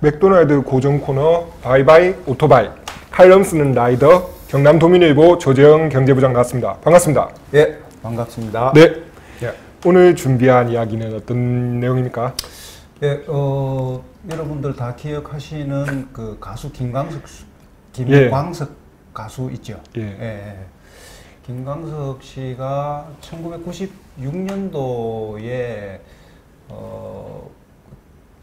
맥도날드 고정 코너 바이바이 오토바이 칼럼 쓰는 라이더 경남 도민일보 조재영 경제부장 같습니다. 반갑습니다. 예, 반갑습니다. 네. 오늘 준비한 이야기는 어떤 내용입니까? 예, 어, 여러분들 다 기억하시는 그 가수 김광석 씨- 예. 김광석 가수 있죠. 예. 예. 김광석 씨가 1996년도에 어,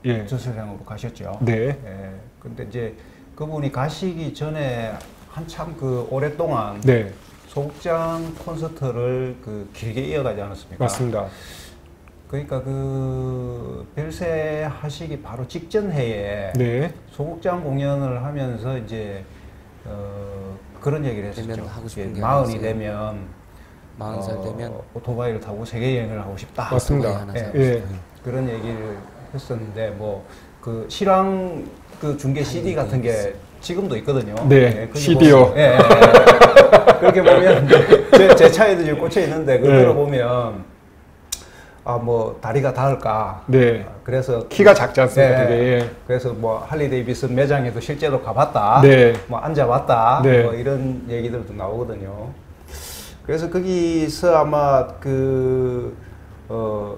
예. 저 세상으로 가셨죠. 네. 예. 근데 이제 그분이 가시기 전에 한참 그 오랫동안 네. 소극장 콘서트를 그 길게 이어가지 않았습니까? 맞습니다. 그러니까 그 별세 하시기 바로 직전 해에 네. 소극장 공연을 하면서 이제 어 그런 얘기를 했었죠. 하고 싶은 예, 게 마흔이. 되면 마흔 살 어, 되면 오토바이를 타고 세계 여행을 하고 싶다. 맞습니다. 예. 예. 그런 얘기를 했었는데 뭐 그 실황 그 중계 CD 같은 게 지금도 있거든요. 네, 거기 CD요. 예, 예, 예. 그렇게 보면 제, 제 차에도 지금 꽂혀 있는데 그걸 네. 들어보면 아 뭐 다리가 닿을까. 네. 아, 그래서 키가 작지 않습니까? 네. 그래서 뭐 할리 데이비슨 매장에도 실제로 가봤다. 네. 뭐 앉아봤다. 네. 뭐 이런 얘기들도 나오거든요. 그래서 거기서 아마 그 어,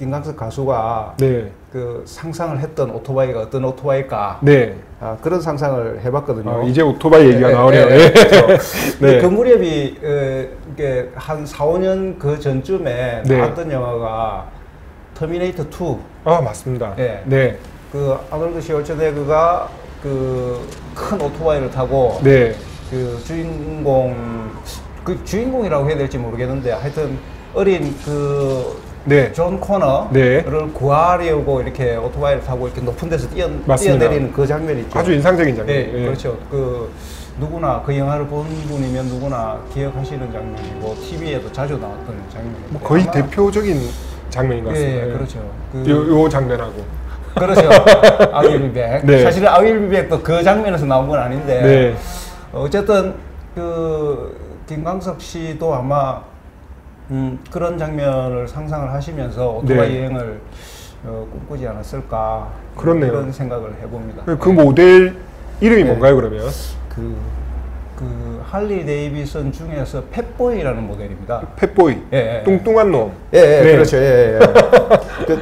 김광석 가수가 네. 그 상상을 했던 오토바이가 어떤 오토바이일까 네. 아, 그런 상상을 해봤거든요. 아, 이제 오토바이 얘기가 예, 나오네요. 예, 예. 예. 그래서 네. 그 무렵이 어, 이게 한 4, 5년 그 전쯤에 네. 나왔던 영화가 터미네이터 2. 아, 맞습니다. 예. 네. 그 아놀드 슈왈츠네그가 그 큰 오토바이를 타고 네. 그 주인공 그 주인공이라고 해야 될지 모르겠는데 하여튼 어린 그 네. 존 코너를 네. 구하려고 이렇게 오토바이를 타고 이렇게 높은 데서 뛰어. 뛰어내리는 그 장면 있죠. 아주 인상적인 장면. 네, 그렇죠. 그 누구나 그 영화를 본 분이면 누구나 기억하시는 장면이고 TV에도 자주 나왔던 장면인데 뭐 거의 대표적인 장면인 것 같습니다. 예, 그렇죠. 그, 요, 요 장면하고. 그렇죠. 아윌비백. 네. 사실은 아윌비백도 그 장면에서 나온 건 아닌데 네. 어쨌든 그 김광석 씨도 아마 음, 그런 장면을 상상을 하시면서 오토바이 네. 여행을 어, 꿈꾸지 않았을까 그렇네요. 그런 생각을 해봅니다. 그 모델 이름이 네. 뭔가요, 그러면? 그, 그 할리 데이비슨 중에서 펫보이라는 모델입니다. 펫보이. 예, 예. 뚱뚱한 놈. 예, 예 네. 그렇죠. 예, 예. 그,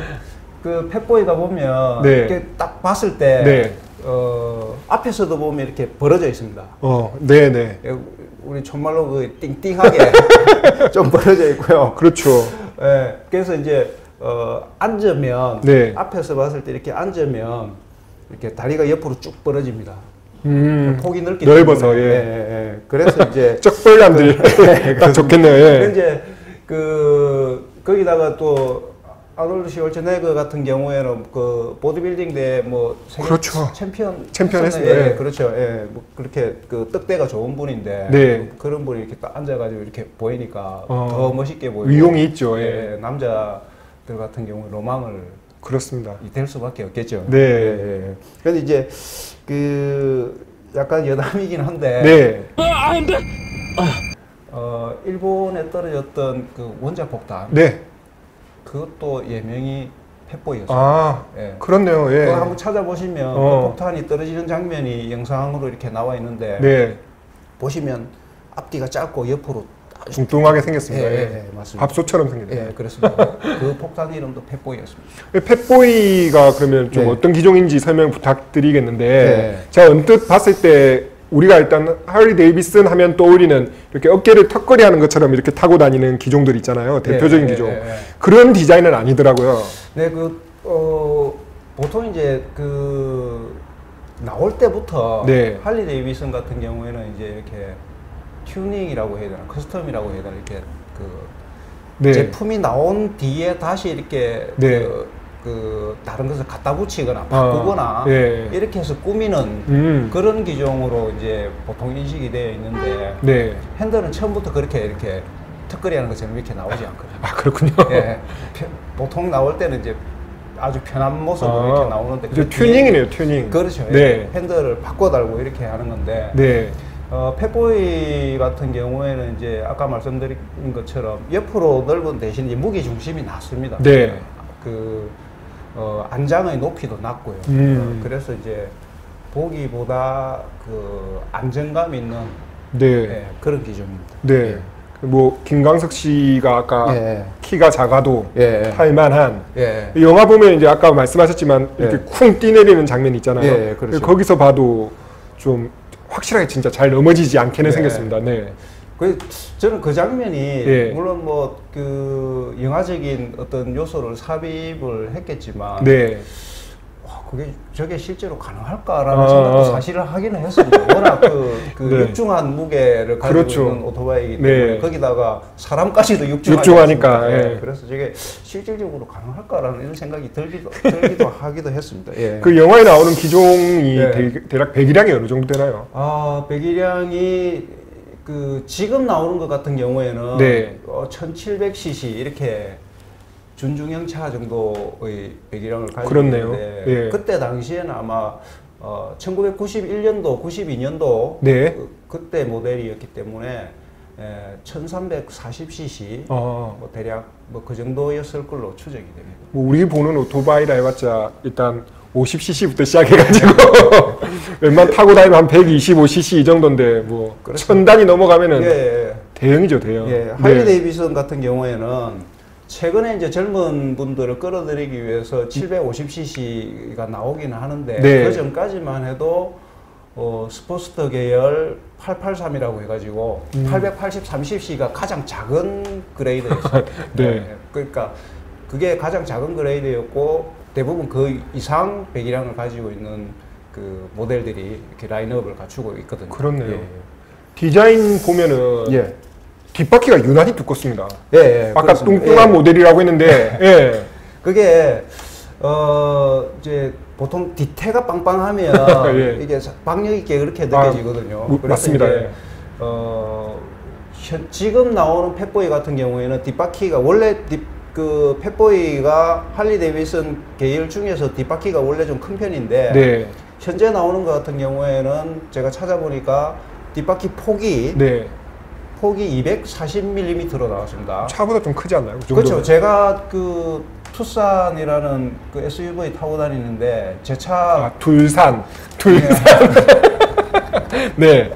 그 펫보이가 보면 네. 이렇게 딱 봤을 때 네. 어, 앞에서도 보면 이렇게 벌어져 있습니다. 어, 네 네. 예, 우리 촌말로 그 띵띵하게 좀 벌어져 있고요. 그렇죠. 예, 그래서 이제 어, 앉으면 네. 앞에서 봤을 때 이렇게 앉으면 이렇게 다리가 옆으로 쭉 벌어집니다. 음, 폭이 넓기 넓어서, 때문에. 예. 예, 예. 그래서 이제 쩍벌남들이 딱 좋겠네요, 예. 이제 그 거기다가 또 아놀드 슈왈츠네거 같은 경우에는 그 보디빌딩 대뭐 그렇죠. 챔피언 챔피언? 했어요. 예, 예. 그렇죠. 예. 뭐 그렇게 그 떡대가 좋은 분인데 네. 그런 분이 이렇게 딱 앉아가지고 이렇게 보이니까 어, 더 멋있게 보이고 위용이 있죠, 예. 남자들 같은 경우 로망을 그렇습니다. 될 수밖에 없겠죠. 네. 예, 예. 근데 이제 그 약간 여담이긴 한데 네. 어, 일본에 떨어졌던 그 원자 폭탄 네. 그것도 예명이 펫보이였어요. 아, 예. 그렇네요, 예. 한번 찾아보시면 어. 그 폭탄이 떨어지는 장면이 영상으로 이렇게 나와 있는데 네. 보시면 앞뒤가 짧고 옆으로 뚱뚱하게 생겼습니다. 예, 예. 예, 예, 맞습니다. 밥솥처럼 생겼네요. 예, 그렇습니다. 그 폭탄 이름도 펫보이였습니다. 펫보이가 그러면 좀 네. 어떤 기종인지 설명 부탁드리겠는데 네. 제가 언뜻 봤을 때 우리가 일단 할리 데이비슨 하면 떠오르는 이렇게 어깨를 턱걸이 하는 것처럼 이렇게 타고 다니는 기종들 있잖아요. 대표적인 예, 예, 기종. 예, 예. 그런 디자인은 아니더라고요. 네, 그, 어, 보통 이제 그, 나올 때부터 네. 할리 데이비슨 같은 경우에는 이제 이렇게 튜닝이라고 해야 되나, 커스텀이라고 해야 되나, 이렇게 그, 네. 제품이 나온 뒤에 다시 이렇게 네. 그, 그 다른 것을 갖다 붙이거나 아, 바꾸거나 예. 이렇게 해서 꾸미는 음. 그런 기종으로 이제 보통 인식이 되어 있는데 네. 핸들은 처음부터 그렇게 이렇게 턱걸이 하는 것처럼 이렇게 나오지 않거든요. 아 그렇군요. 예, 펴- 보통 나올 때는 이제 아주 편한 모습으로 아, 이렇게 나오는데 그 튜닝이네요, 튜닝. 그렇죠. 예. 네. 핸들을 바꿔 달고 이렇게 하는 건데 네. 어, 펫보이 같은 경우에는 이제 아까 말씀드린 것처럼 옆으로 넓은 대신 무게 중심이 낮습니다. 네. 그 어, 안장의 높이도 낮고요. 음. 어, 그래서 이제 보기보다 그 안정감 있는 네. 예, 그런 기종입니다. 네. 뭐 김광석 씨가 아까 예. 키가 작아도 예. 탈만한 예. 이 영화 보면 이제 아까 말씀하셨지만 이렇게 예. 쿵 뛰내리는 장면이 있잖아요. 예, 그렇죠. 거기서 봐도 좀 확실하게 진짜 잘 넘어지지 않게는 네. 생겼습니다. 네. 그 저는 그 장면이 예. 물론 뭐 그 영화적인 어떤 요소를 삽입을 했겠지만 네. 와, 그게 저게 실제로 가능할까라는 아, 생각도 아. 사실은 하기는 했습니다. 워낙 그, 그 네. 육중한 무게를 가지고 그렇죠. 있는 오토바이이기 네. 때문에 거기다가 사람까지도 육중하니까, 않습니까? 예. 그래서 저게 실질적으로 가능할까라는 이런 생각이 들기도 들기도 하기도 했습니다. 예. 그 영화에 나오는 기종이 네. 대, 대략 배기량이 어느 정도 되나요? 아, 배기량이 그 지금 나오는 것 같은 경우에는 네. 어, 1700cc 이렇게 준중형 차 정도의 배기량을 가지고 그렇네요. 있는데 예. 그때 당시에는 아마 어, 1991년도, 92년도 네. 그, 때 모델이었기 때문에 에, 1340cc 어, 뭐 대략 뭐 그 정도였을 걸로 추정이 됩니다. 뭐 우리 보는 오토바이라 해봤자 일단 50cc부터 시작해가지고 웬만 타고 다니면 한 125cc 이 정도인데 뭐. 천 단위 넘어가면은 예, 대형이죠 대형. 예, 할리 데이비슨 같은 경우에는 최근에 이제 젊은 분들을 끌어들이기 위해서 750cc가 나오기는 하는데 네. 그 전까지만 해도 어, 스포스터 계열 883이라고 해가지고 음. 883cc가 가장 작은 그레이드였어요. 네. 그러니까 그게 가장 작은 그레이드였고 대부분 그 이상 배기량을 가지고 있는 그 모델들이 이렇게 라인업을 갖추고 있거든요. 그렇네요. 예. 디자인 보면은 예. 뒷바퀴가 유난히 두껍습니다. 예, 예, 아까 그렇습니다. 뚱뚱한 예. 모델이라고 했는데 예. 그게 어 이제 보통 뒤태가 빵빵하면 예. 이게 사- 박력 있게 그렇게 아, 느껴지거든요. 무- 그래서 맞습니다. 이제, 예. 어 현- 지금 나오는 펫보이 같은 경우에는 뒷바퀴가 원래 뒷, 그 펫보이가 할리 데이비슨 계열 중에서 뒷바퀴가 원래 좀 큰 편인데 네. 현재 나오는 것 같은 경우에는 제가 찾아보니까 뒷바퀴 폭이 네. 폭이 240mm로 나왔습니다. 차보다 좀 크지 않나요? 그? 그렇죠. 제가 그 투싼이라는 그 SUV 타고 다니는데 제 차 아, 둘산. 둘산. 네.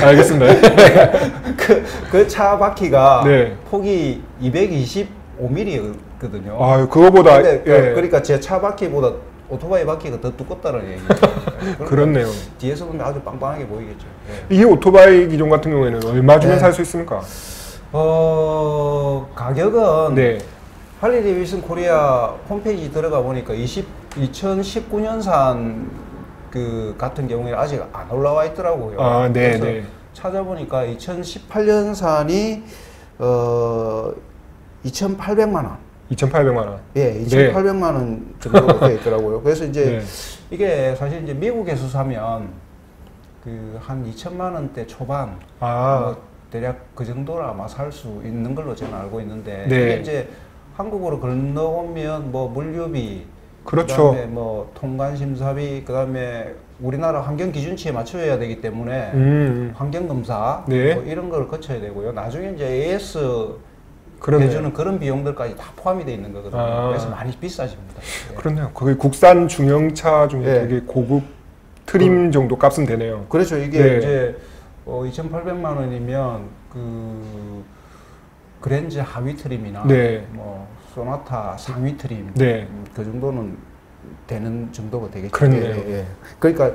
알겠습니다. 그차 바퀴가 네. 폭이 225mm거든요. 아, 그거보다 그- 예. 그러니까 제 차 바퀴보다 오토바이 바퀴가 더 두껍다는. 그러니까 그렇네요. 뒤에서 보면 아주 빵빵하게 보이겠죠. 예. 이 오토바이 기종 같은 경우에는 얼마 주면 네. 살수 있습니까? 어 가격은 네. 할리 데이비슨 코리아 홈페이지 들어가 보니까 20, 2019년산 그 같은 경우에 아직 안 올라와 있더라고요. 아, 네, 네. 찾아보니까 2018년산이 어 2,800만 원. 2,800만 원. 예, 2,800만 원 정도로 되어 있더라고요. 그래서 이제 네. 이게 사실 이제 미국에서 사면 그 한 2천만 원대 초반 아. 뭐 대략 그 정도로 아마 살 수 있는 걸로 저는 알고 있는데 네. 이게 이제 한국으로 건너오면 뭐 물류비 그렇죠. 그다음에 뭐 통관 심사비 그다음에 우리나라 환경 기준치에 맞춰야 되기 때문에 음. 환경 검사 네. 뭐 이런 걸 거쳐야 되고요. 나중에 이제 AS 그러네요. 해주는 그런 비용들까지 다 포함이 돼 있는 거거든요. 아. 그래서 많이 비싸집니다. 예. 그렇네요. 거기 국산 중형차 중에 예. 되게 고급 트림 정도 값은 되네요. 그렇죠. 이게 네. 이제 어, 2,800만 원이면 그 그랜저 하위 트림이나 네. 뭐 소나타 상위 트림 네. 음, 그 정도는 되는 정도가 되겠죠. 그렇네요. 예, 예. 그러니까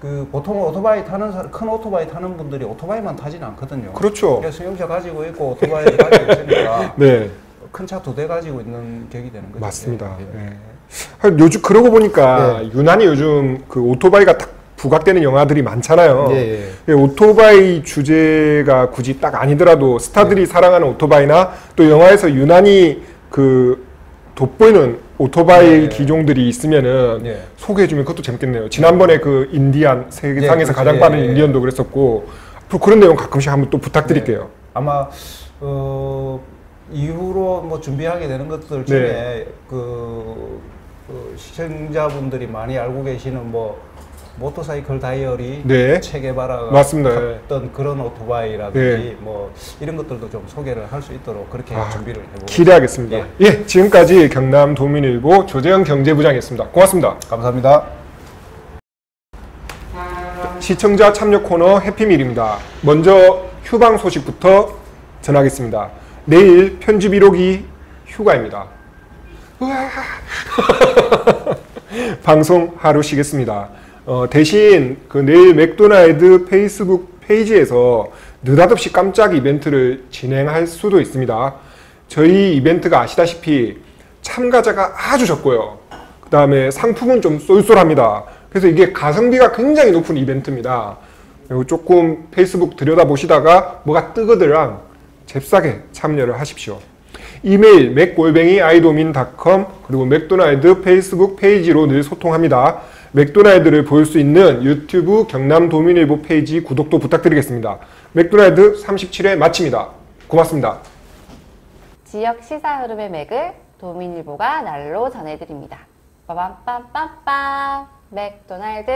그 보통 오토바이 타는 사람, 큰 오토바이 타는 분들이 오토바이만 타지는 않거든요. 그렇죠. 그래서 승용차 가지고 있고 오토바이 가지고 있으니까 네. 큰 차 두 대 가지고 있는 격이 되는 거죠. 맞습니다. 예, 예. 예. 하, 요즘 그러고 보니까 유난히 요즘 그 오토바이가 딱 부각되는 영화들이 많잖아요. 예, 예. 예, 오토바이 주제가 굳이 딱 아니더라도 스타들이 사랑하는 오토바이나 또 영화에서 유난히 그 돋보이는 오토바이 예. 기종들이 있으면은 예. 소개해주면 그것도 재밌겠네요. 지난번에 그 인디안 세상에서 그렇죠. 가장 예, 빠른 예. 인디언도 그랬었고 앞으로 그런 내용 가끔씩 한번 또 부탁드릴게요. 네. 아마 어, 이후로 뭐 준비하게 되는 것들 중에 네. 그, 그 시청자분들이 많이 알고 계시는 뭐 모터사이클 다이어리 네. 체 게바라가 맞습니다. 네. 그런 오토바이라든지 뭐 이런 것들도 좀 소개를 할 수 있도록 그렇게 아, 준비를 해보고 기대하겠습니다. 예. 예, 지금까지 경남 도민일보 조재영 경제부장이었습니다. 고맙습니다. 감사합니다. 시청자 참여 코너 해피밀입니다. 먼저 휴방 소식부터 전하겠습니다. 내일 편집 1호기 휴가입니다. 방송 하루 쉬겠습니다. 어, 대신 그 내일 맥도날드 페이스북 페이지에서 느닷없이 깜짝 이벤트를 진행할 수도 있습니다. 저희 이벤트가 아시다시피 참가자가 아주 적고요. 그 다음에 상품은 좀 쏠쏠합니다. 그래서 이게 가성비가 굉장히 높은 이벤트입니다. 그리고 조금 페이스북 들여다보시다가 뭐가 뜨거들랑 잽싸게 참여를 하십시오. 이메일 맥골뱅이 아이도민닷컴 그리고 맥도날드 페이스북 페이지로 늘 소통합니다. 맥도날드를 볼 수 있는 유튜브 경남 도민일보 페이지 구독도 부탁드리겠습니다. 맥도날드 37회 마칩니다. 고맙습니다. 지역 시사 흐름의 맥을 도민일보가 날로 전해드립니다. 빠밤빰빰빰 맥도날드